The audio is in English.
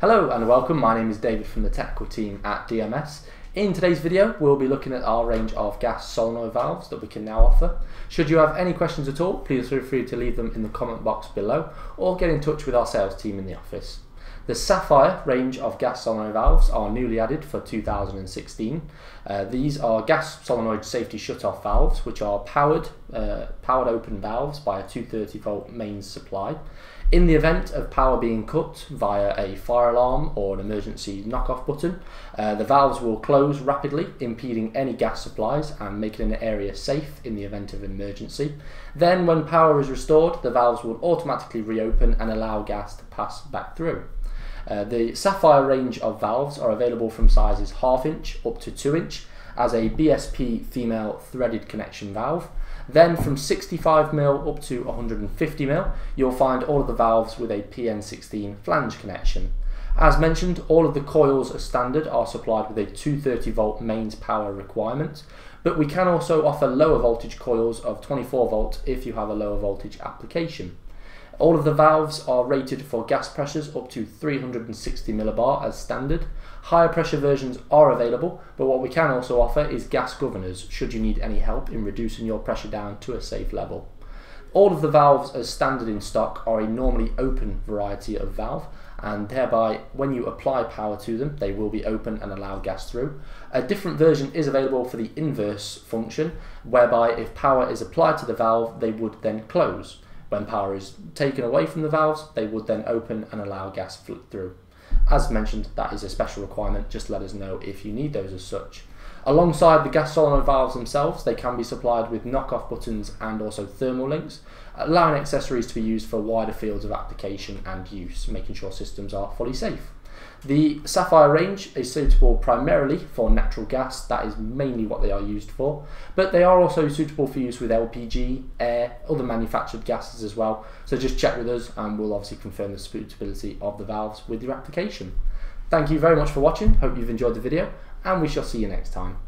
Hello and welcome, my name is David from the technical team at DMS. In today's video we'll be looking at our range of gas solenoid valves that we can now offer. Should you have any questions at all, please feel free to leave them in the comment box below or get in touch with our sales team in the office. The Sapphire range of gas solenoid valves are newly added for 2016. Uh, these are gas solenoid safety shutoff valves which are powered, uh, powered open valves by a 230 volt mains supply. In the event of power being cut via a fire alarm or an emergency knock-off button, uh, the valves will close rapidly, impeding any gas supplies and making an area safe in the event of emergency. Then, when power is restored, the valves will automatically reopen and allow gas to pass back through. Uh, the Sapphire range of valves are available from sizes half inch up to 2 inch as a BSP female threaded connection valve. Then from 65mm up to 150mm, you'll find all of the valves with a PN16 flange connection. As mentioned, all of the coils as standard are supplied with a 230 volt mains power requirement, but we can also offer lower voltage coils of 24 volt if you have a lower voltage application. All of the valves are rated for gas pressures up to 360 millibar as standard. Higher pressure versions are available, but what we can also offer is gas governors should you need any help in reducing your pressure down to a safe level. All of the valves as standard in stock are a normally open variety of valve and thereby when you apply power to them they will be open and allow gas through. A different version is available for the inverse function whereby if power is applied to the valve they would then close. When power is taken away from the valves, they would then open and allow gas through. As mentioned, that is a special requirement, just let us know if you need those as such. Alongside the gas solenoid valves themselves, they can be supplied with knock-off buttons and also thermal links, allowing accessories to be used for wider fields of application and use, making sure systems are fully safe. The Sapphire range is suitable primarily for natural gas, that is mainly what they are used for, but they are also suitable for use with LPG, air, other manufactured gases as well, so just check with us and we'll obviously confirm the suitability of the valves with your application. Thank you very much for watching, hope you've enjoyed the video, and we shall see you next time.